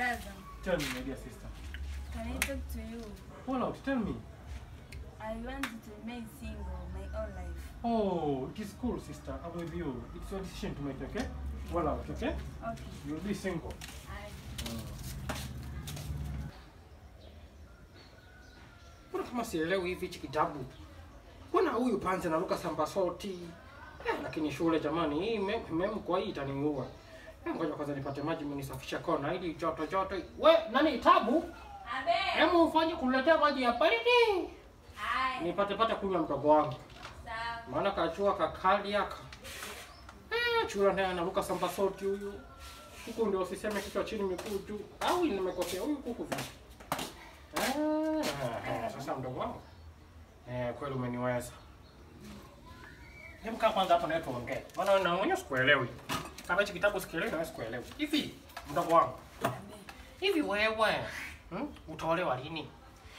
Brother. Tell me, my dear sister. Can I talk to you? Hold out, tell me. I want to remain single my whole life. Oh, it is cool, sister. I'm with you. It's your decision to make, okay? Hold out, okay? Okay. You'll be single. I... Mbona oh. kama sielewi hivi hichi kitabu? Mbona huyu panzi anaruka sambasoti? Eh, lakini shule jamani, hii mem kwa hii itaniua. Ngoja kwanza nipate maji mnisafisha kona ili joto joto. We, nani tabu? Abe. Hebu ufanye kuletea maji ya baridi. Hai. Nipate pata kunywa mdogo wangu. Sawa. Maana kachua kakali yaka. Eh, chura naye anaruka samba sauti huyu. Kuku ndio usiseme kichwa chini miguu juu. Au nimekosea huyu kuku vipi? Ah, sasa mdogo wangu. Eh, kweli umeniweza. Hebu kaa kwanza hapo na tuongee. Maana na mwenyewe sikuelewi. Kama hichi kitabu sikielewi na sikuelewi. Hivi mdogo wangu. Hivi wewe hmm? utaolewa lini?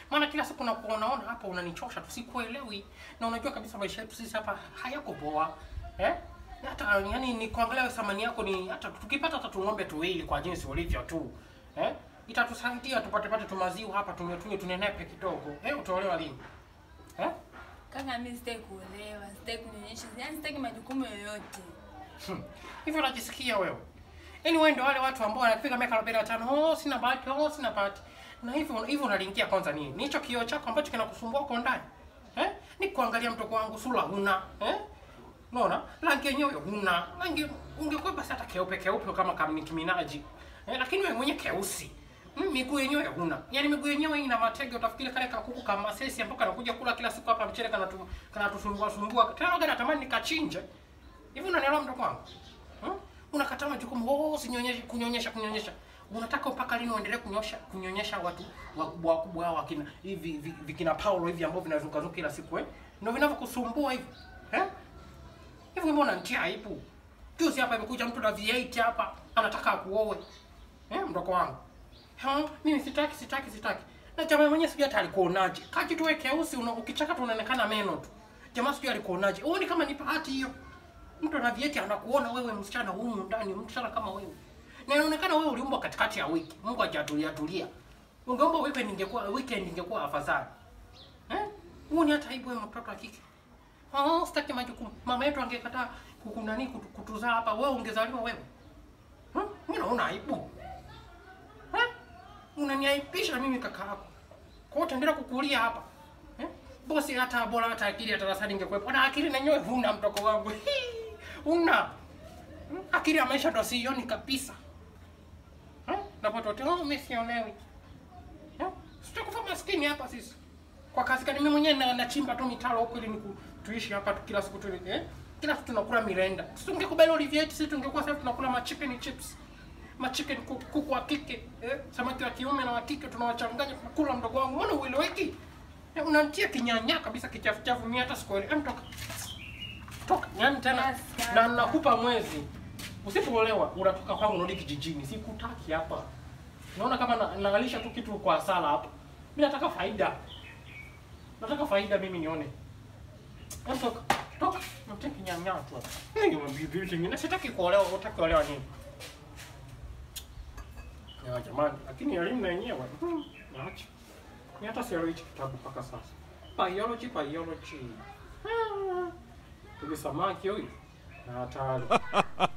Maana kila siku nakuonaona hapa unanichosha tu, sikuelewi. Na unajua kabisa maisha yetu sisi hapa hayako poa. Eh? Na Hata yani ni kuangalia thamani yako ni hata tukipata hata tung'ombe tuwili kwa jinsi ulivyo tu. Eh? Itatusaidia tupate pate tumaziu hapa tunywe tunywe tunenepe kidogo. Eh, utaolewa lini? Eh? Kaka mimi sitaki kuolewa, sitaki kunyonyesha, yani sitaki majukumu yoyote. Hmm. Hivi unajisikia wewe? Yaani wewe ndio wale watu ambao wanafika miaka 45, oh sina bahati, oh sina bahati. Na hivyo hivyo unalingia kwanza nini? Ni hicho kioo chako ambacho kinakusumbua huko ndani. Eh? Ni kuangalia mtoko wangu sura huna, eh? Unaona? Rangi yenyewe huna. Rangi ungekuwa basi hata keupe keupe kama kama Minaj. Eh, lakini wewe mwenye keusi. Mm, miguu yenyewe huna. Yaani miguu yenyewe ina matege utafikiri kale kakuku kama sesi ambako anakuja kula kila siku hapa mchele kana tu, kana tusumbua sumbua. Tena gani natamani nikachinje. Hivi unanielewa mdogo wangu? Hmm? Unakataa majukumu, oh, sinyonyeshe, kunyonyesha, kunyonyesha. Unataka mpaka lini uendelee kunyosha, kunyonyesha watu wakubwa wakubwa wakina hivi vikina Paulo hivi ambao vinazunguka zunguka kila siku eh? Ndio vinavyokusumbua hivi. Eh? Hivi mbona nitia aibu? Juzi hapa imekuja mtu na V8 hapa anataka akuoe. Eh, mdogo wangu. Ha, mimi sitaki, sitaki, sitaki. Na jamaa mwenyewe sijui hata alikuonaje. Kaji tu wewe keusi ukichaka tu unaonekana meno tu. Jamaa sijui alikuonaje. Uone kama ni party hiyo. Mtu ana vieti anakuona wewe msichana humu ndani, msichana kama wewe. Na inaonekana wewe uliumbwa katikati ya wiki. Mungu hajatulia tulia. Ungeomba weekend ingekuwa weekend ingekuwa afadhali. Eh? Huu ni hata aibu wewe mtoto wa kike. Oh, sitaki majukumu. Mama yetu angekataa kukunani kutu, kutuzaa hapa, wewe ungezaliwa wewe. Hmm? Mimi naona aibu. Eh? Unaniaibisha mimi kaka yako. Kwa hiyo utaendelea kukulia hapa. Eh? Bosi hata bora hata akili ya darasani ingekuwepo. Na akili nenyewe huna mtoko wangu. Hii, Huna. Hmm? Akili ya maisha ndo sioni kabisa. Eh? Na potote, oh, mimi siolewi. Eh? Sitakufa maskini hapa sisi. Kwa kazi gani mimi mwenyewe na nachimba tu mitaro huko ili niku tuishi hapa kila siku tu eh? Kila siku tunakula mirenda. Sisi tungekubali Olivier sisi tungekuwa sasa tunakula ma chicken chips. Ma chicken kuku, kuku wa kike, eh? Samaki wa kiume na wa kike tunawachanganya tunakula mdogo wangu. Mbona ueleweki? Eh, unanitia kinyanya kabisa kichafu chafu mimi hata sikuelewi. Hem toka. Toka. yani tena Yes, na nakupa mwezi. Usipoolewa unatoka kwangu unarudi kijijini. Sikutaki hapa. Naona kama na- naalisha tu kitu kwa hasara hapa. Mimi nataka faida. Nataka faida mimi nione. Hem toka. Toka. mtaki nyanya tu. Ninge mabibi zingine sitaki kuolewa, utaki kuolewa nini? Ya jamani, lakini elimu na yenyewe hmm, naacha. Ni hata sielewi kitabu mpaka sasa. Biology, biology. Ah, Huyu samaki huyu. Na hatari.